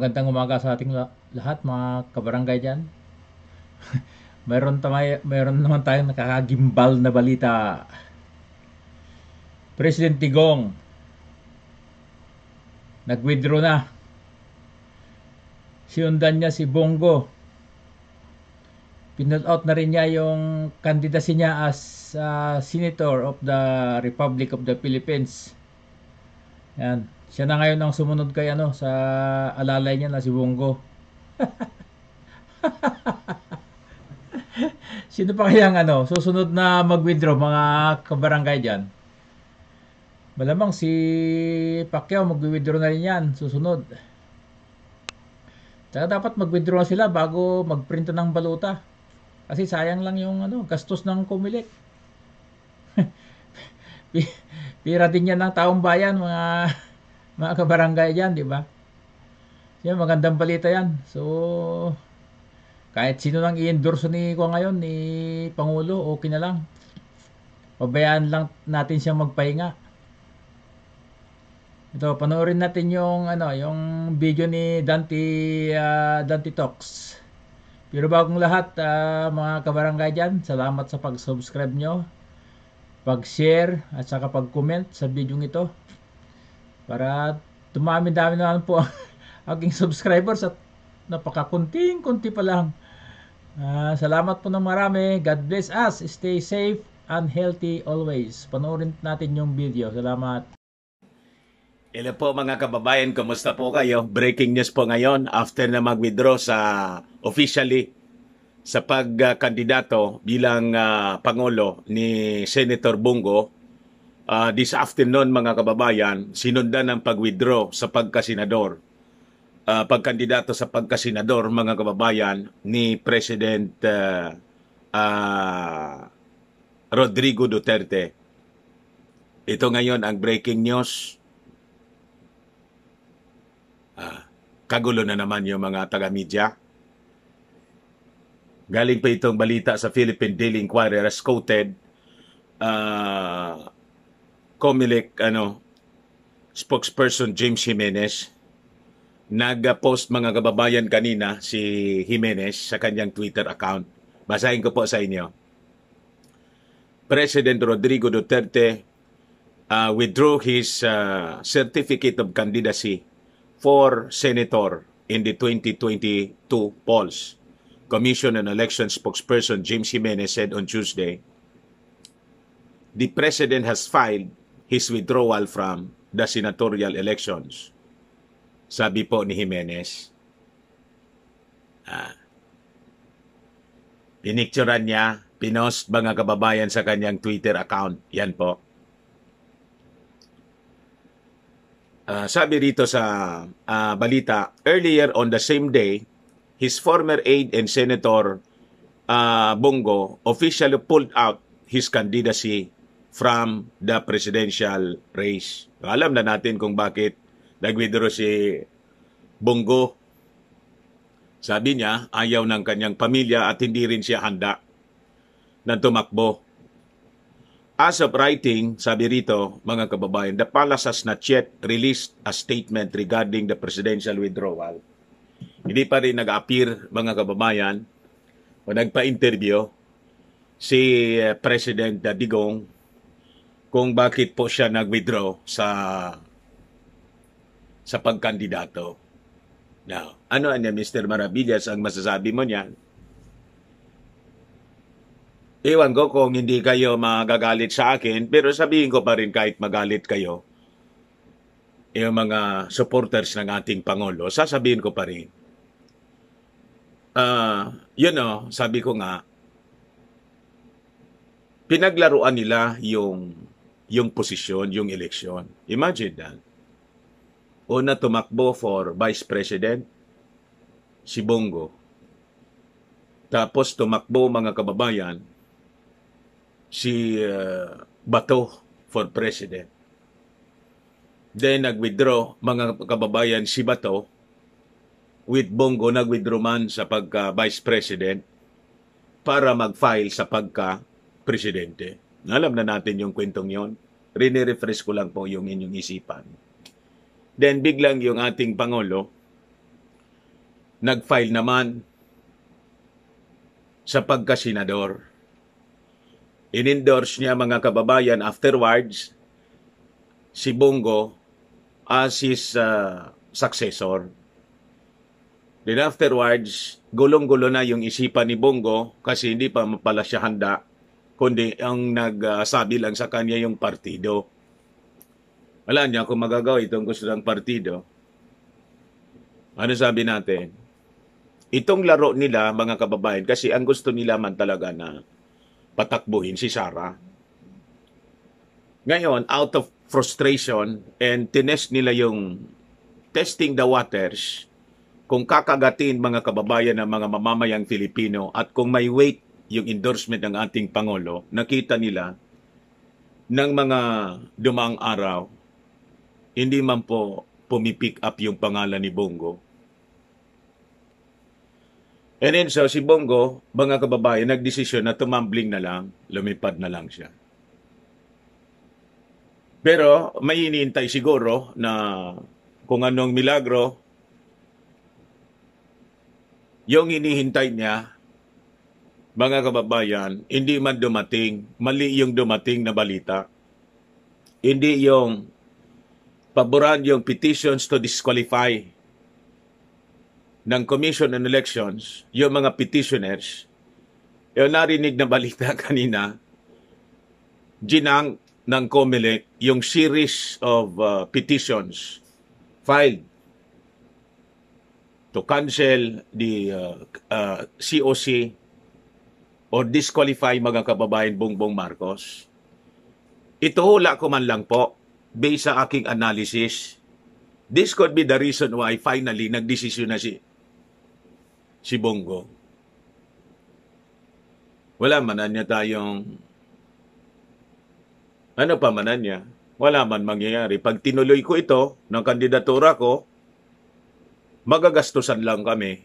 magandang umaga sa ating la- lahat mga kabarangay dyan. mayroon, tamay, mayroon naman tayong nakakagimbal na balita. President Tigong nag-withdraw na. Siundan niya si Bongo. Pinut out na rin niya yung candidacy niya as uh, Senator of the Republic of the Philippines. Yan. Siya na ngayon ang sumunod kay ano sa alalay niya na si Bongo. Sino pa kaya ang ano, susunod na mag-withdraw mga kabarangay diyan? Malamang si Pacquiao mag-withdraw na rin yan, susunod. Tsaka dapat mag-withdraw sila bago mag-print ng baluta. Kasi sayang lang yung ano, gastos ng kumilik. Pira din yan ng taong bayan, mga mga kabarangay dyan, di ba? Yan, magandang balita yan. So, kahit sino nang i-endorse ni ko ngayon, ni Pangulo, okay na lang. Pabayaan lang natin siyang magpahinga. Ito, panoorin natin yung ano, yung video ni Dante uh, Dante Talks. Pero bagong lahat, uh, mga kabarangay dyan, salamat sa pag-subscribe nyo, pag-share, at saka pag-comment sa video ito para dumami-dami naman po ang aking subscribers at napakakunting-kunti pa lang. Uh, salamat po ng marami. God bless us. Stay safe and healthy always. Panoorin natin yung video. Salamat. Hello po mga kababayan, kumusta po kayo? Breaking news po ngayon after na mag-withdraw sa officially sa pagkandidato bilang uh, Pangulo ni Senator Bungo uh, this afternoon mga kababayan, sinundan ng pag-withdraw sa pagkasenador, uh, pagkandidato sa pagkasenador mga kababayan ni President uh, uh, Rodrigo Duterte. Ito ngayon ang breaking news. Uh, kagulo na naman yung mga taga-media. Galing pa itong balita sa Philippine Daily Inquirer as quoted uh, Comelec ano spokesperson James Jimenez nag-post mga kababayan kanina si Jimenez sa kanyang Twitter account. Basahin ko po sa inyo. President Rodrigo Duterte uh, withdrew his uh, certificate of candidacy for senator in the 2022 polls. Commission on Election spokesperson James Jimenez said on Tuesday, the president has filed his withdrawal from the senatorial elections. Sabi po ni Jimenez. Ah, pinicturan niya, pinost mga kababayan sa kanyang Twitter account. Yan po. Uh, sabi rito sa uh, balita, earlier on the same day, his former aide and Senator uh, Bongo officially pulled out his candidacy from the presidential race. Alam na natin kung bakit nag-withdraw si Bongo. Sabi niya, ayaw ng kanyang pamilya at hindi rin siya handa na tumakbo. As of writing, sabi rito, mga kababayan, the palace has not yet released a statement regarding the presidential withdrawal. Hindi pa rin nag-appear, mga kababayan, o nagpa-interview si eh, President Digong kung bakit po siya nag-withdraw sa sa pagkandidato. Now, ano niya Mr. Maravillas ang masasabi mo niyan? Iwan ko kung hindi kayo magagalit sa akin, pero sabihin ko pa rin kahit magalit kayo, yung mga supporters ng ating Pangulo, sasabihin ko pa rin. Uh, you know, sabi ko nga, pinaglaruan nila yung yung posisyon, yung eleksyon. Imagine that. Una tumakbo for Vice President, si Bongo. Tapos tumakbo mga kababayan, si uh, Bato for President. Then nag-withdraw mga kababayan si Bato with Bongo nag-withdraw man sa pagka Vice President para mag-file sa pagka Presidente. Alam na natin yung kwentong yon. Rine-refresh ko lang po yung inyong isipan. Then biglang yung ating Pangulo, nag-file naman sa pagkasenador. In-endorse niya mga kababayan afterwards si Bongo as his uh, successor. Then afterwards, gulong-gulo na yung isipan ni Bongo kasi hindi pa pala siya handa, kundi ang nagsabi lang sa kanya yung partido. Wala niya kung magagawa itong gusto ng partido. Ano sabi natin? Itong laro nila, mga kababayan, kasi ang gusto nila man talaga na patakbuhin si Sara. Ngayon, out of frustration and tinest nila yung testing the waters kung kakagatin mga kababayan ng mga mamamayang Filipino at kung may weight yung endorsement ng ating Pangulo, nakita nila ng mga dumaang araw, hindi man po pumipick up yung pangalan ni Bongo. And then so, si Bongo, mga kababayan, nagdesisyon na tumambling na lang, lumipad na lang siya. Pero may iniintay siguro na kung anong milagro yung inihintay niya, mga kababayan, hindi man dumating, mali yung dumating na balita. Hindi yung paboran yung petitions to disqualify ng Commission on Elections, yung mga petitioners, yung narinig na balita kanina, ginang ng COMELEC yung series of uh, petitions filed to cancel the uh, uh, COC or disqualify mga kababayan Bongbong Marcos. Ito hula ko man lang po based sa aking analysis. This could be the reason why finally nagdesisyon na si si Bongo. Wala man na niya tayong ano pa man na niya. Wala man mangyayari. Pag tinuloy ko ito ng kandidatura ko, magagastusan lang kami.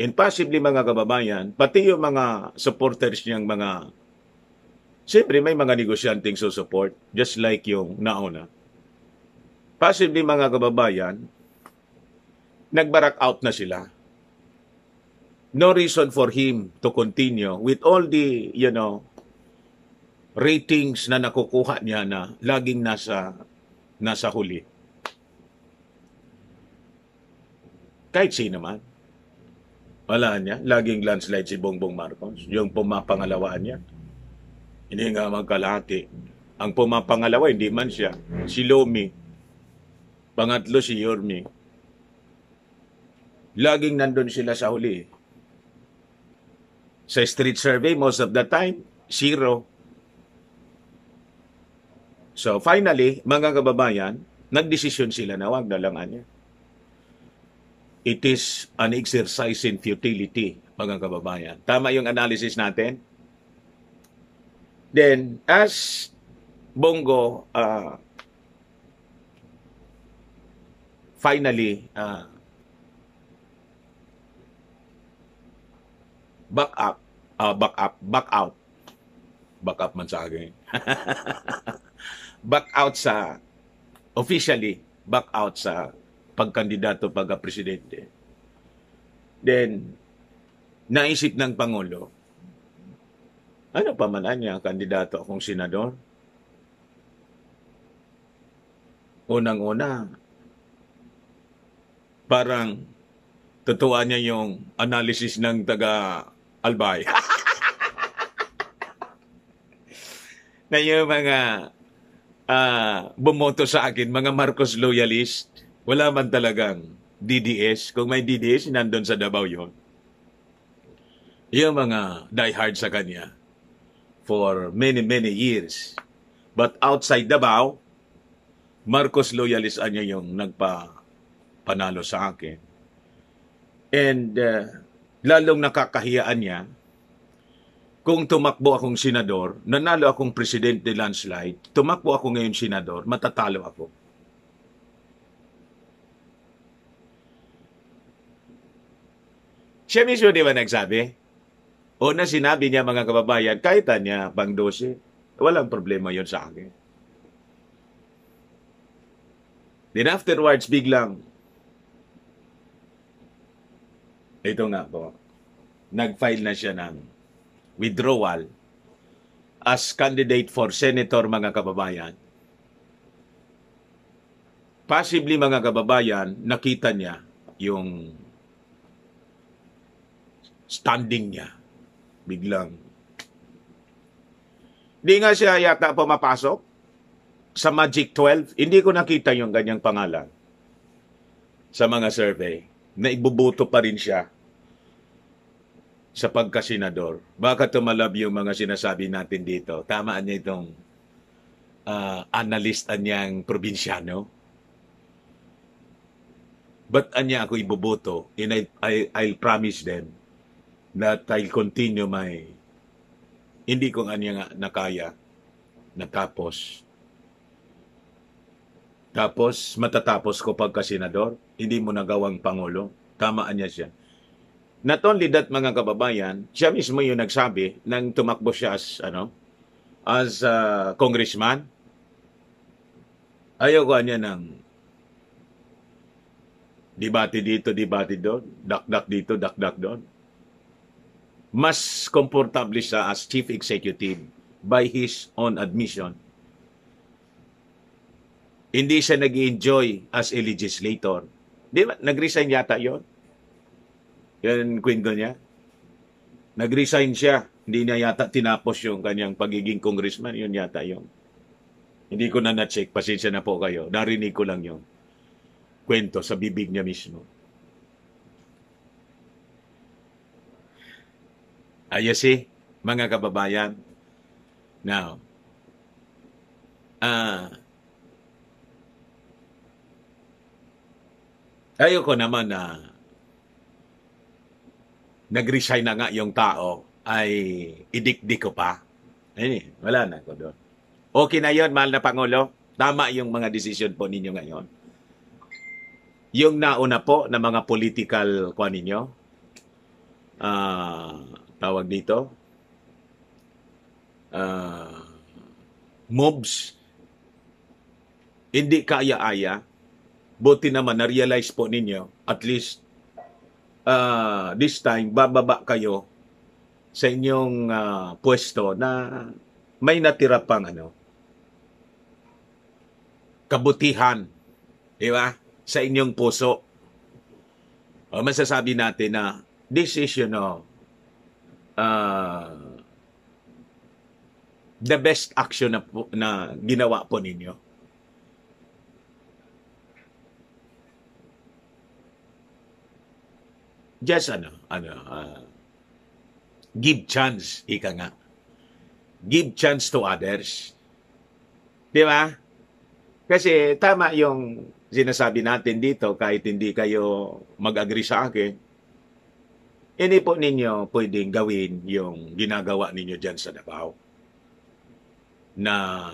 And possibly mga kababayan, pati yung mga supporters niyang mga, siyempre may mga negosyanteng susupport, just like yung nauna. Possibly mga kababayan, nagbarak out na sila. No reason for him to continue with all the, you know, ratings na nakukuha niya na laging nasa nasa huli. Kahit sino man. Wala niya. Laging landslide si Bongbong Marcos. Yung pumapangalawa niya. Hindi nga magkalahati. Ang pumapangalawa, hindi man siya. Si Lomi. Pangatlo si Yormi. Laging nandun sila sa huli. Sa street survey, most of the time, zero. So finally, mga kababayan, nagdesisyon sila na wag na lang niya. It is an exercise in futility, mga kababayan. Tama yung analysis natin? Then, as Bongo uh, finally uh, back up, uh, back up, back out, back up man sa akin. back out sa officially back out sa pagkandidato pagka-presidente. Then, naisip ng Pangulo, ano pa man niya kandidato akong senador? Unang-una, parang totoo niya yung analysis ng taga Albay. na yung mga uh, bumoto sa akin, mga Marcos loyalist, wala man talagang DDS. Kung may DDS, nandun sa Davao yon. Yung mga diehard sa kanya for many, many years. But outside Davao, Marcos loyalist niya yung nagpa panalo sa akin. And uh, lalong nakakahiyaan niya kung tumakbo akong senador, nanalo akong presidente landslide, tumakbo ako ngayon senador, matatalo ako. Siya mismo di ba nagsabi? O na sinabi niya mga kababayan, kahit niya pang 12, walang problema yon sa akin. Then afterwards, biglang ito nga po, nag-file na siya ng withdrawal as candidate for senator mga kababayan. Possibly mga kababayan, nakita niya yung standing niya. Biglang. Di nga siya yata pumapasok sa Magic 12. Hindi ko nakita yung ganyang pangalan sa mga survey na ibubuto pa rin siya sa pagkasinador. Baka tumalab yung mga sinasabi natin dito. Tamaan niya itong uh, analyst anyang probinsyano. But anya ako iboboto and I, I, I'll promise them that I'll continue my hindi ko nga nakaya natapos. Tapos matatapos ko pagka senador, hindi mo nagawang pangulo. Tamaan niya siya. Not only that mga kababayan, siya mismo yung nagsabi nang tumakbo siya as ano as uh, congressman. Ayaw ko niya ng debate dito, debate doon, dak-dak dito, dak-dak doon. Mas komportable siya as chief executive by his own admission. Hindi siya nag enjoy as a legislator. Di ba? Nag-resign yata yon yan kwento niya. Nag-resign siya. Hindi niya yata tinapos yung kanyang pagiging congressman. Yun yata yung. Hindi ko na na-check. Pasensya na po kayo. Narinig ko lang yung kwento sa bibig niya mismo. Ayos eh, mga kababayan. Now, ah, uh, ayoko naman na nag-resign na nga yung tao, ay idikdik ko pa. Eh, wala na ko doon. Okay na yon mahal na Pangulo. Tama yung mga desisyon po ninyo ngayon. Yung nauna po na mga political kwa ninyo, uh, tawag dito, uh, mobs, hindi kaya-aya, buti naman na-realize po ninyo, at least uh, this time bababa kayo sa inyong uh, pwesto na may natira pang ano kabutihan di ba? Sa inyong puso. O masasabi natin na this is you know uh, the best action na, na ginawa po ninyo just ano, ano, uh, give chance, ika nga. Give chance to others. Di ba? Kasi tama yung sinasabi natin dito kahit hindi kayo mag-agree sa akin, hindi po ninyo pwedeng gawin yung ginagawa ninyo dyan sa Davao. Na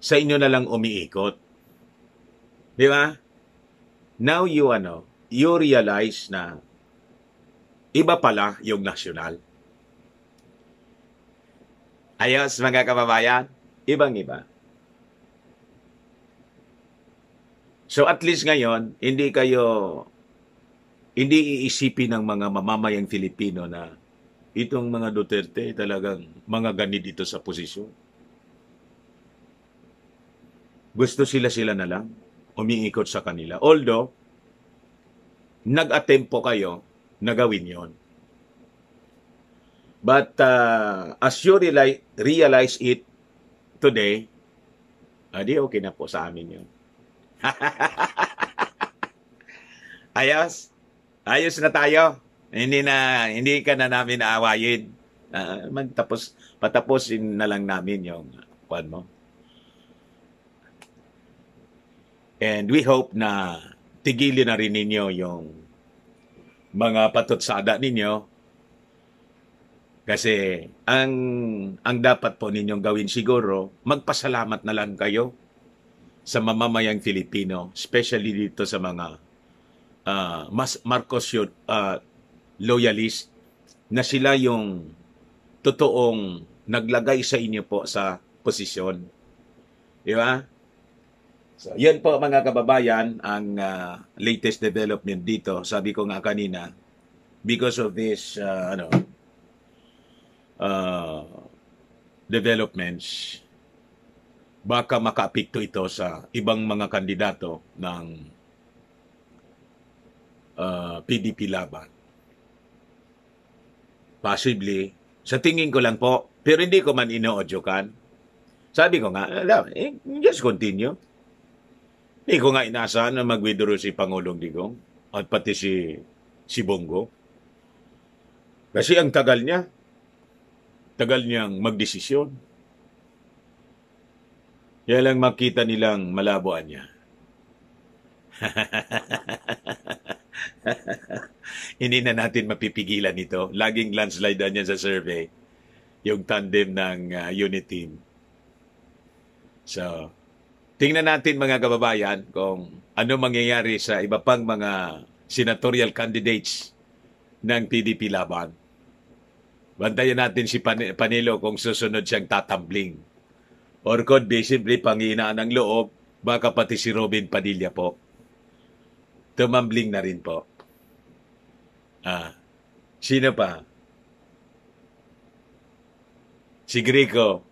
sa inyo na lang umiikot. Di ba? Now you ano, you realize na iba pala yung nasyonal. Ayos mga kababayan, ibang-iba. So at least ngayon, hindi kayo hindi iisipin ng mga mamamayang Filipino na itong mga Duterte talagang mga gani dito sa posisyon. Gusto sila-sila na lang, umiikot sa kanila. Although, nag-attempt po kayo na gawin yon. But uh, as you realize, realize it today, adi okay na po sa amin yun. Ayos. Ayos na tayo. Hindi na hindi ka na namin aawayin. Uh, magtapos patapusin na lang namin yung kwan mo. And we hope na tigilin na rin ninyo yung mga patutsada ninyo kasi ang ang dapat po ninyong gawin siguro magpasalamat na lang kayo sa mamamayang Filipino especially dito sa mga uh, mas Marcos uh, loyalist na sila yung totoong naglagay sa inyo po sa posisyon. Di ba? So, yan po mga kababayan ang ah, latest development dito. Sabi ko nga kanina, because of this ah, ano ah, developments, baka makaapekto ito sa ibang mga kandidato ng ah, PDP laban. Possibly, sa tingin ko lang po, pero hindi ko man ino-audiokan. Sabi ko nga, alam, eh, just continue. Hindi ko nga inaasahan na mag-withdraw si Pangulong Digong at pati si, si Bongo. Kasi ang tagal niya. Tagal niyang magdesisyon. Kaya lang makita nilang malaboan niya. Hindi na natin mapipigilan ito. Laging landslide na niya sa survey. Yung tandem ng uh, unit team. So, tingnan natin mga kababayan kung ano mangyayari sa iba pang mga senatorial candidates ng PDP laban. Bantayan natin si Pan- Panilo kung susunod siyang tatambling. Or could be simply panghinaan ng loob, baka pati si Robin Padilla po. Tumambling na rin po. Ah, sino pa? Si Greco.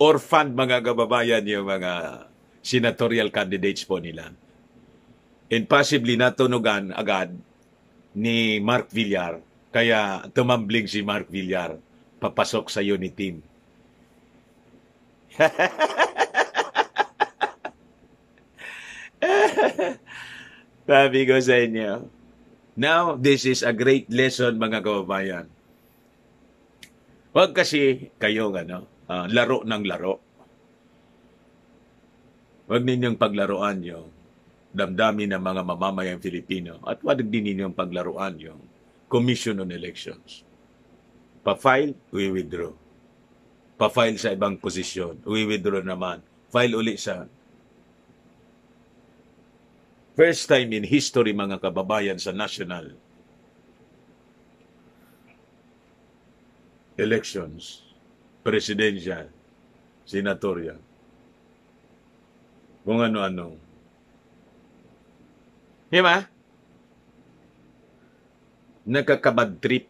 Orphan mga kababayan yung mga senatorial candidates po nila. And possibly natunugan agad ni Mark Villar. Kaya tumambling si Mark Villar papasok sa unit team. Sabi ko sa inyo. Now, this is a great lesson mga kababayan. Huwag kasi kayong ano, ah, laro ng laro. Huwag ninyong paglaruan yung damdamin ng mga mamamayang Filipino at huwag din ninyong paglaruan yung Commission on Elections. Pa-file, we withdraw. Pa-file sa ibang posisyon, we withdraw naman. File uli sa first time in history mga kababayan sa national elections, presidential, senatorial, kung ano-ano. Di ba? Nakakabad trip